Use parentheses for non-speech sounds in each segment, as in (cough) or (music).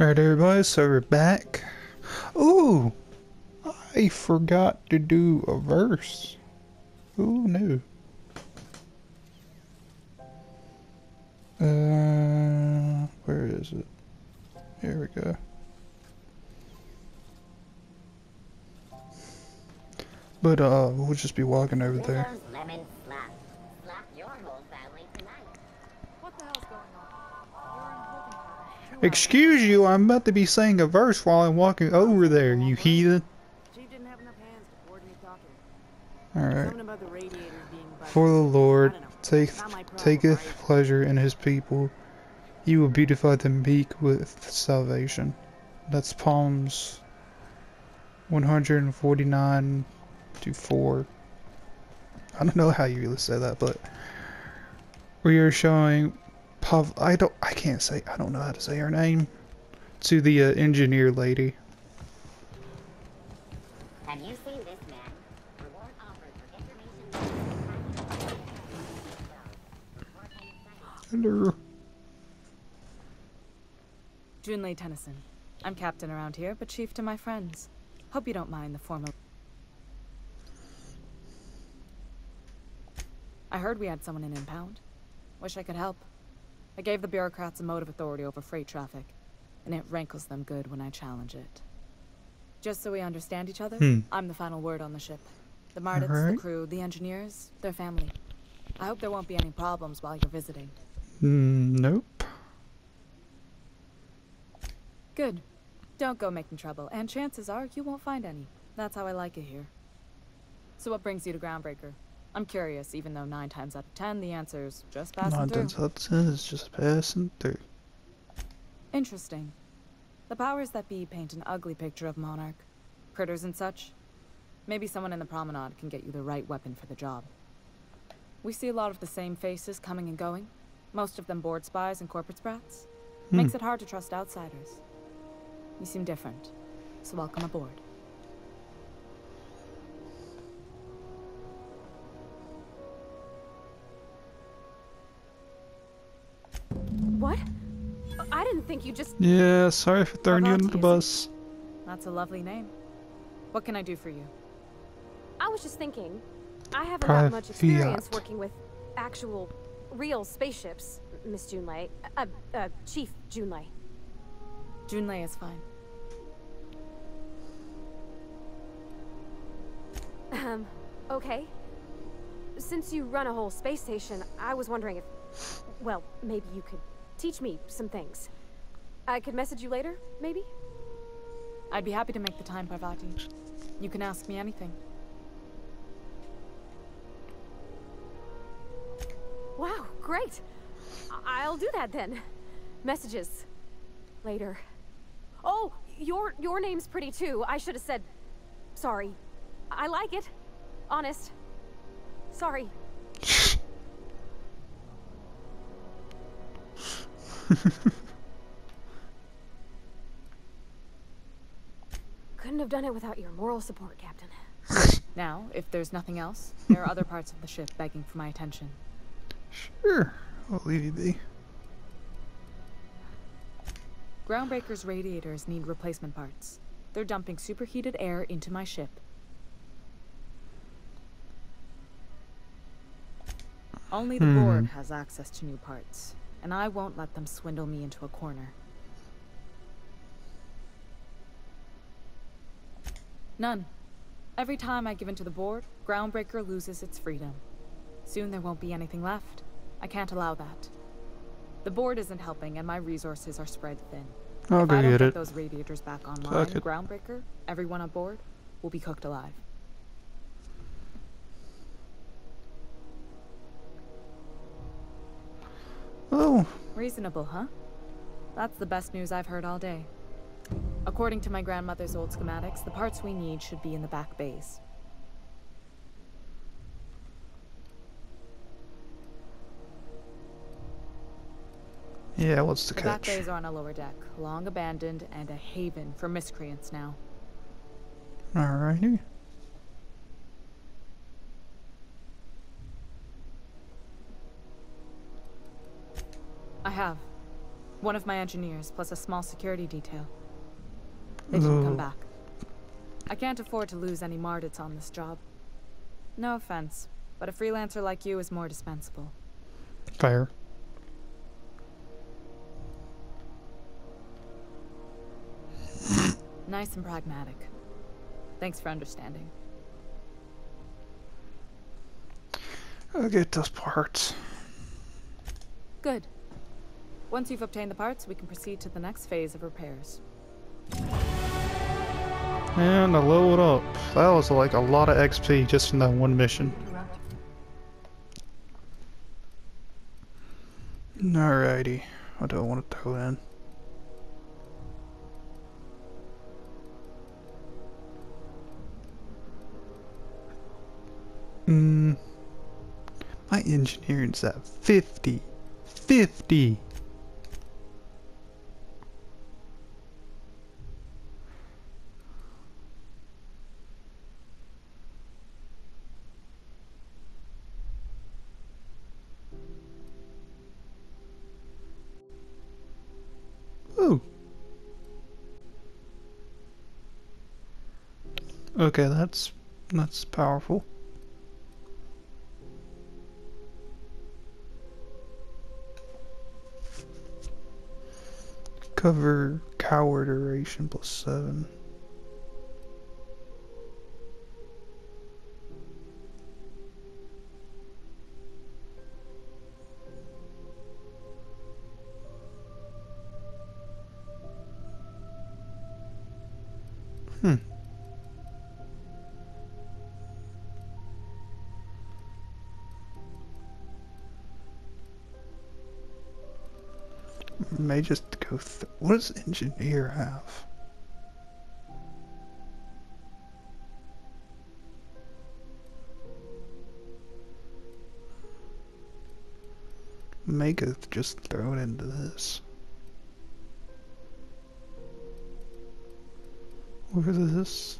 Alright everybody, so we're back. Ooh! I forgot to do a verse. Who knew? Uh, where is it? Here we go. But uh, we'll just be walking over there. Excuse you, I'm about to be saying a verse while I'm walking over there, you heathen. Chief didn't have enough hands to coordinate talking. Alright. Something about the radiators being busted. For the Lord I take, Not my problem, taketh pleasure in his people. He will beautify the meek with salvation. That's Psalms 149 to 4. I don't know how you really say that, but we are showing Pav. I don't. I can't say. I don't know how to say her name. To the uh, engineer lady. Have you seen this man? Reward offered for information. Hello. Junlei Tennyson. I'm captain around here, but chief to my friends. Hope you don't mind the formal. I heard we had someone in impound. Wish I could help. I gave the bureaucrats a mode of authority over freight traffic, and it rankles them good when I challenge it. Just so we understand each other, Hmm. I'm the final word on the ship. The Mardets, Alright. the crew, the engineers, their family. I hope there won't be any problems while you're visiting. Mm, nope. Good. Don't go making trouble, and chances are you won't find any. That's how I like it here. So what brings you to Groundbreaker? I'm curious, even though nine times out of ten the answer's just passing Nine through. tenths out of ten is just passing through. Interesting. The powers that be paint an ugly picture of Monarch. Critters and such. Maybe someone in the promenade can get you the right weapon for the job. We see a lot of the same faces coming and going. Most of them board spies and corporate sprats. Hmm. Makes it hard to trust outsiders. You seem different, so welcome aboard. Didn't think you just. Yeah, sorry for throwing you about under the bus. That's a lovely name. What can I do for you? I was just thinking. I haven't that much experience Fiat. working with actual, real spaceships, Miss Junlei. Uh, uh, Chief Junlei. Junlei is fine. Um, okay. Since you run a whole space station, I was wondering if. Well, maybe you could teach me some things. I could message you later, maybe? I'd be happy to make the time, Parvati. You can ask me anything. Wow, great. I- I'll do that then. Messages. Later. Oh, your your name's pretty too. I should have said sorry. I like it. Honest. Sorry. (laughs) Couldn't have done it without your moral support, Captain. (laughs) Now, if there's nothing else, there are other parts of the ship begging for my attention. Sure, I'll leave you be. Groundbreaker's radiators need replacement parts. They're dumping superheated air into my ship. Only the hmm. board has access to new parts, and I won't let them swindle me into a corner. None. Every time I give in to the board, Groundbreaker loses its freedom. Soon there won't be anything left. I can't allow that. The board isn't helping, and my resources are spread thin. I'll if go I don't get get it. those radiators back online, Groundbreaker, everyone on board, will be cooked alive. Oh, Reasonable, huh? That's the best news I've heard all day. According to my grandmother's old schematics, the parts we need should be in the back bays. yeah, what's the The back catch? bays are on a lower deck, long abandoned and a haven for miscreants now. Alrighty. I have. One of my engineers, plus a small security detail. They didn't come back. I can't afford to lose any Mardets on this job. No offense, but a freelancer like you is more dispensable. Fair. Nice and pragmatic. Thanks for understanding. I'll get those parts. Good. Once you've obtained the parts, we can proceed to the next phase of repairs. And I load up. That was like a lot of XP just in that one mission. Alrighty. What do I want to throw in? Hmm. My engineering's at 50. 50! That's that's powerful. Cover cower duration plus seven. Hmm. May just go. Th- what does engineer have? May go just throw it into this. Is this?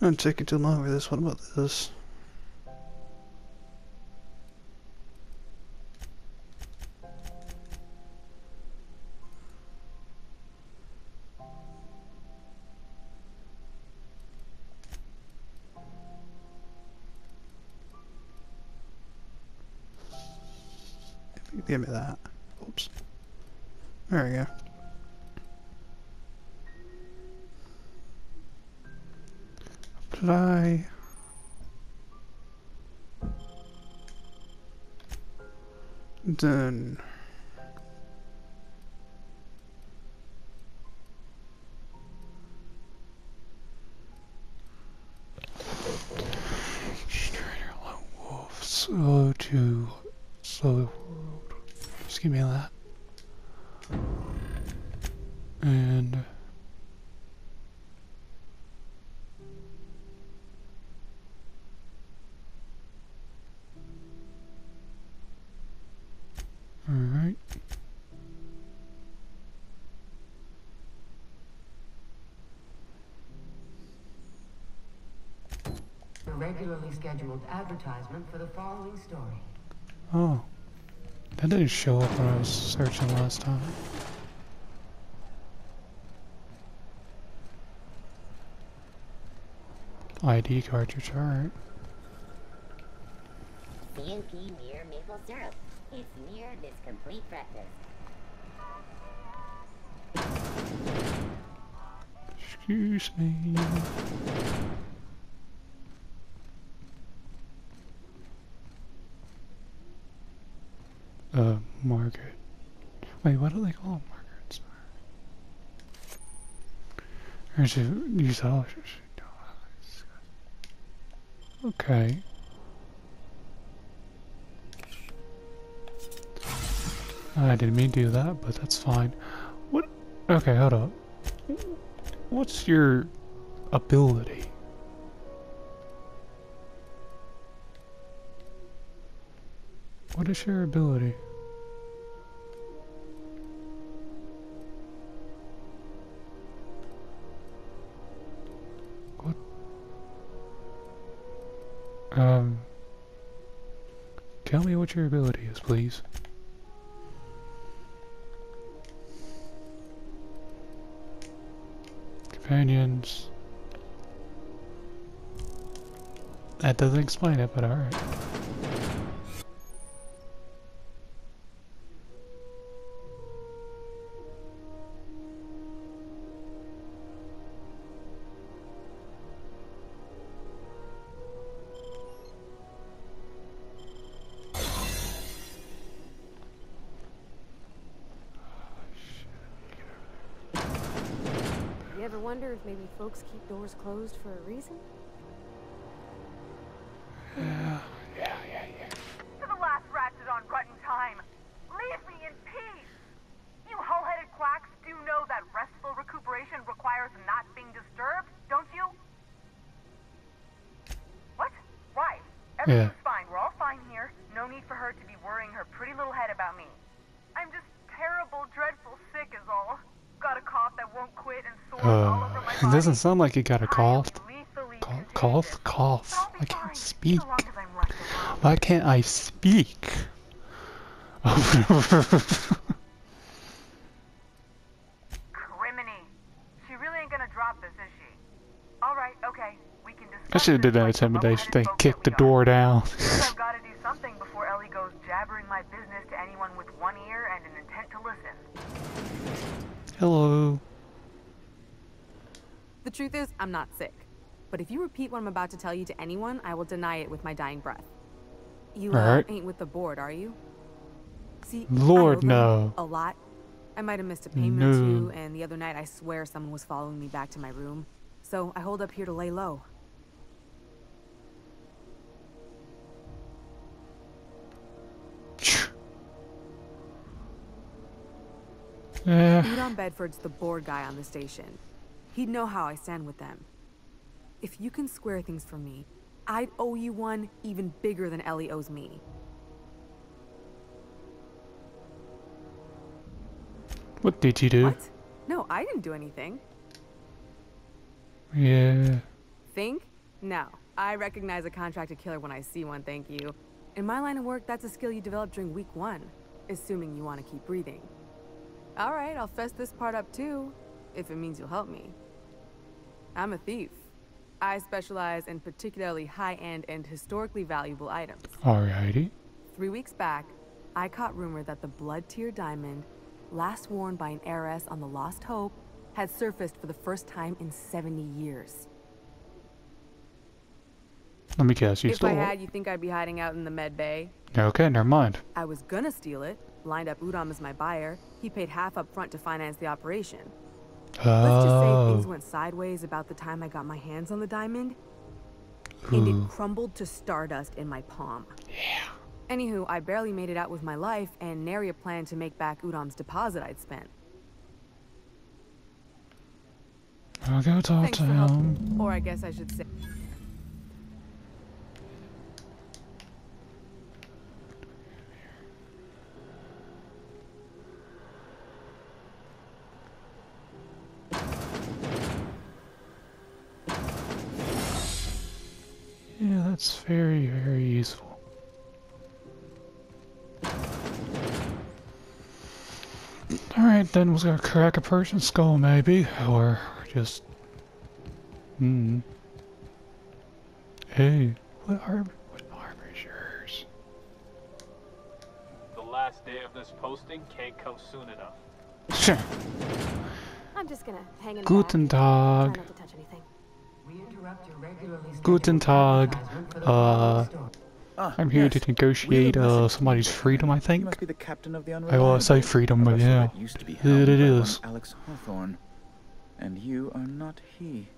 I'm taking too long for this. What about this? Give me that. Oops. There we go. Apply. Done. Give me that. And Alright. A regularly scheduled advertisement for the following story. Oh. That didn't show up when I was searching last time. ID cartridge, alright. CNP near maple syrup. It's near this complete breakfast. Excuse me. Uh, Margaret. Wait, what do they call them? Margarets? Or is it use all? Okay. I didn't mean to do that, but that's fine. What? Okay, hold up. What's your ability? What is your ability? Doesn't explain it, but alright. You ever wonder if maybe folks keep doors closed for a reason? I'm just terrible, dreadful sick is all. Got a cough that won't quit and sores all Uh, over my it doesn't sound like you got a cough. Cough, cough, cough. I'll be I can't speak. So long as I'm left alone. Why can't I speak? Criminy. She really ain't gonna drop this, is she? Alright, okay. We can I should have did that intimidation thing. Kick the door down. Guess I've gotta do something before Ellie goes jabbering my business to anyone with one ear and an intent to listen. Hello. The truth is, I'm not sick. But if you repeat what I'm about to tell you to anyone, I will deny it with my dying breath. You Alright. ain't with the board, are you? See, Lord, I owe them no. A lot. I might have missed a payment or two, and the other night I swear someone was following me back to my room. So I hold up here to lay low. Yeah. Udom Bedford's the board guy on the station. He'd know how I stand with them. If you can square things for me, I'd owe you one even bigger than Ellie owes me. What did you do? What? No, I didn't do anything. Yeah. Think? No. I recognize a contracted killer when I see one, thank you. In my line of work, that's a skill you develop during week one, assuming you want to keep breathing. Alright, I'll fess this part up too, if it means you'll help me. I'm a thief. I specialize in particularly high-end and historically valuable items. Alrighty. Three weeks back, I caught rumor that the blood tear diamond, last worn by an heiress on the Lost Hope, had surfaced for the first time in 70 years. Let me guess. You if stole I had, you think I'd be hiding out in the med bay? Okay, never mind. I was gonna steal it, lined up Udom as my buyer. He paid half up front to finance the operation. Let's just say oh. things Oh. went sideways about the time I got my hands on the diamond, and it crumbled to stardust in my palm. Yeah. Anywho, I barely made it out with my life, and nary a plan to make back Udom's deposit I'd spent. I'll go talk Thanks to him. Or I guess I should say. Yeah, that's very, very useful. Alright, then we're gonna crack a person's skull, maybe. Or just. Hmm. Hey, what armor, what armor is yours? The last day of this posting can't come soon enough. Sure. I'm just gonna hang in Guten back. Try Tag. Not to touch anything. We interrupt your regularly scheduled Guten Tag. advertisement for the Uh, I'm here to negotiate uh, somebody's freedom, I think. must be the captain of the I will say freedom, but yeah. that used to be It- helmed it by one is. Alex Hawthorne. And you are not he.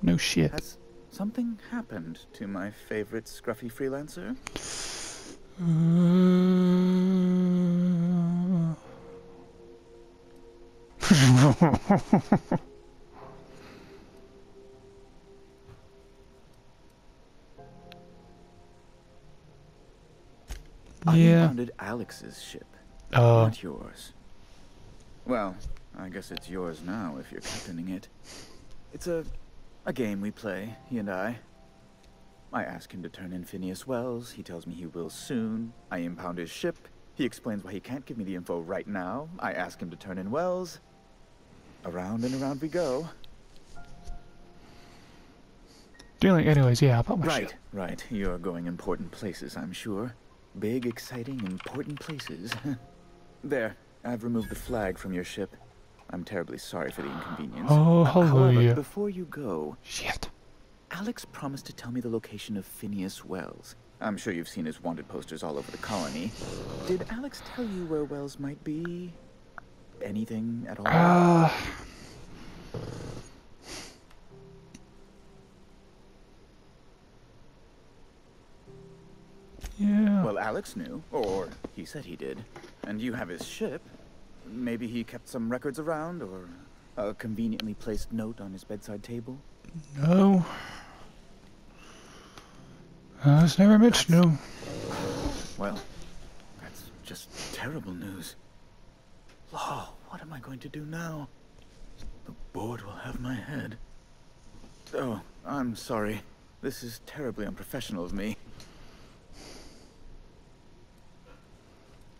No shit. Has something happened to my favorite scruffy freelancer? I (laughs) yeah. impounded Alex's ship, Uh, not yours. Well, I guess it's yours now if you're captaining it. It's a a game we play, he and I. I ask him to turn in Phineas Wells. He tells me he will soon. I impound his ship. He explains why he can't give me the info right now. I ask him to turn in Wells. Around and around we go. Dealing, anyways, yeah, about my Right, shit. right. You're going important places, I'm sure. Big, exciting, important places. (laughs) there, I've removed the flag from your ship. I'm terribly sorry for the inconvenience. Oh, hallelujah. However, before you go, Shit. Alex promised to tell me the location of Phineas Wells. I'm sure you've seen his wanted posters all over the colony. Did Alex tell you where Wells might be? Anything at all? Uh, Alex knew, or he said he did. And you have his ship. Maybe he kept some records around, or a conveniently placed note on his bedside table? No. Uh, it's never mentioned, no. Well, that's just terrible news. Law, what am I going to do now? The board will have my head. Oh, I'm sorry. This is terribly unprofessional of me.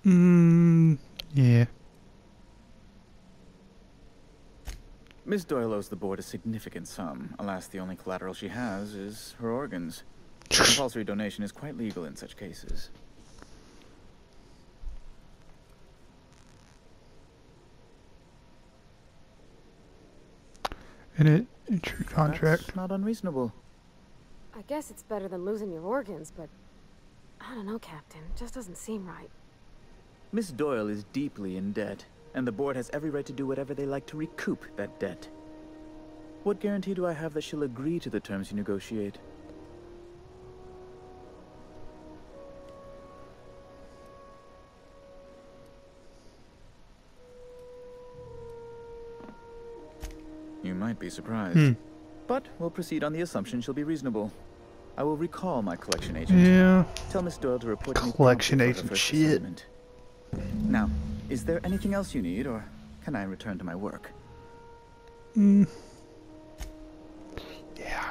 Mmm, yeah. Miss Doyle owes the board a significant sum. Alas, the only collateral she has is her organs. (laughs) Compulsory donation is quite legal in such cases. In it, in true contract. That's not unreasonable. I guess it's better than losing your organs, but I don't know, Captain. It just doesn't seem right. Miss Doyle is deeply in debt, and the board has every right to do whatever they like to recoup that debt. What guarantee do I have that she'll agree to the terms you negotiate? You might be surprised. Hmm. But we'll proceed on the assumption she'll be reasonable. I will recall my collection agent. Yeah. Tell Miss Doyle to report Collection agent shit. assignment. Now, is there anything else you need, or can I return to my work? Mm. Yeah.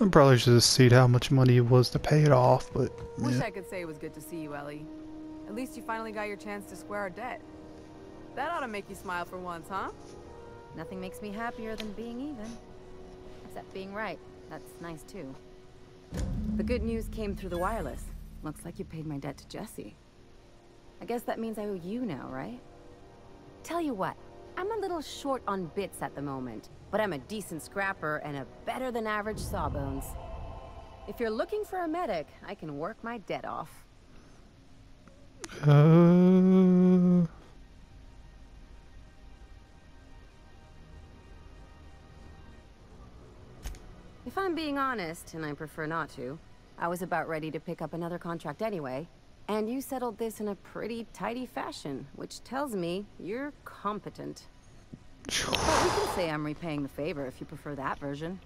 I probably should have seen how much money it was to pay it off, but Wish. I could say it was good to see you, Ellie. At least you finally got your chance to square our debt. That ought to make you smile for once, huh? Nothing makes me happier than being even. Except being right. That's nice too. The good news came through the wireless. Looks like you paid my debt to Jesse. I guess that means I owe you now, right? Tell you what, I'm a little short on bits at the moment, but I'm a decent scrapper and a better than average sawbones. If you're looking for a medic, I can work my debt off. Uh, If I'm being honest, and I prefer not to, I was about ready to pick up another contract anyway. And you settled this in a pretty tidy fashion, which tells me you're competent. But we can say I'm repaying the favor if you prefer that version.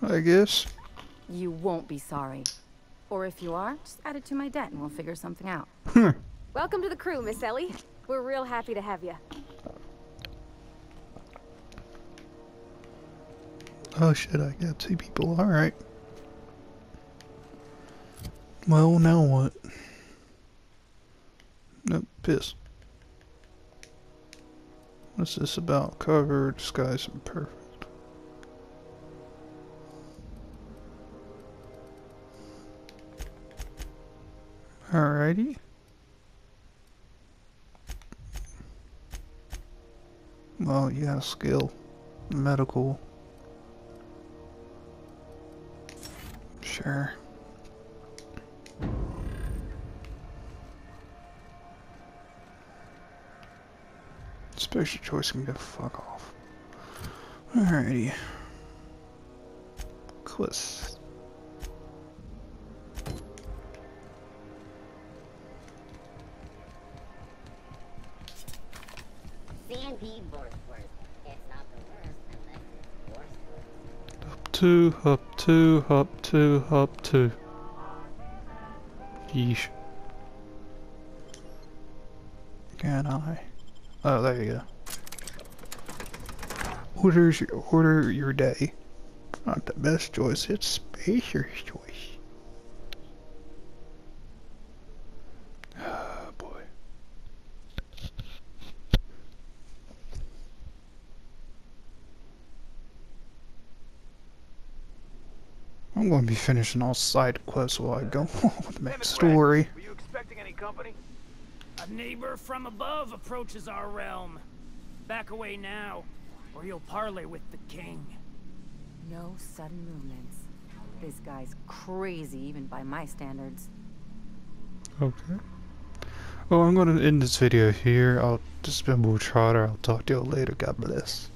I guess. You won't be sorry. Or if you are, just add it to my debt and we'll figure something out. Hmm. Welcome to the crew, Miss Ellie. We're real happy to have you. Oh shit, I got two people. Alright. Well, now what? Nope, piss. What's this about? Cover, disguise, and perfect. Alrighty. Well, you got skill. Medical. Sure. Special choice can go fuck off. Alrighty. Quest. Sandy Borthworth. Two, up two, up two, up two. Yeesh. Can I? Oh, there you go. Orders your, order your day. Not the best choice, it's Spacer's choice. Oh boy. I'm going to be finishing all side quests while I go (laughs) on with the main story. Were you expecting any company? A neighbor from above approaches our realm. Back away now, or you'll parley with the king. No sudden movements. This guy's crazy, even by my standards. Okay. Well, I'm going to end this video here. I'll just be been Trotter. I'll talk to you later. God bless.